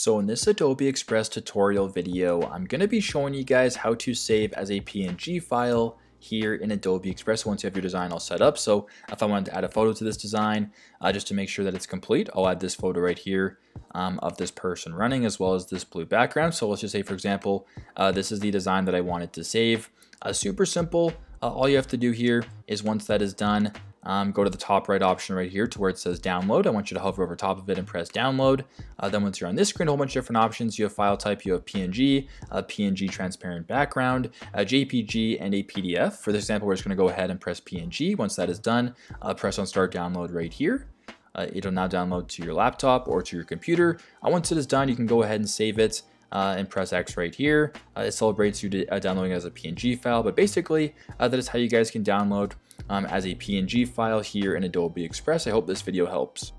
So in this Adobe Express tutorial video, I'm going to be showing you guys how to save as a PNG file here in Adobe Express once you have your design all set up. So if I wanted to add a photo to this design, uh, just to make sure that it's complete, I'll add this photo right here um, of this person running as well as this blue background. So let's just say, for example, uh, this is the design that I wanted to save. Uh, super simple. Uh, all you have to do here is once that is done, um, go to the top right option right here to where it says download. I want you to hover over top of it and press download. Uh, then once you're on this screen, a whole bunch of different options. You have file type, you have PNG, a PNG transparent background, a JPG, and a PDF. For this example, we're just gonna go ahead and press PNG. Once that is done, uh, press on start download right here. Uh, it'll now download to your laptop or to your computer. Uh, once it is done, you can go ahead and save it. Uh, and press X right here. Uh, it celebrates you uh, downloading as a PNG file, but basically uh, that is how you guys can download um, as a PNG file here in Adobe Express. I hope this video helps.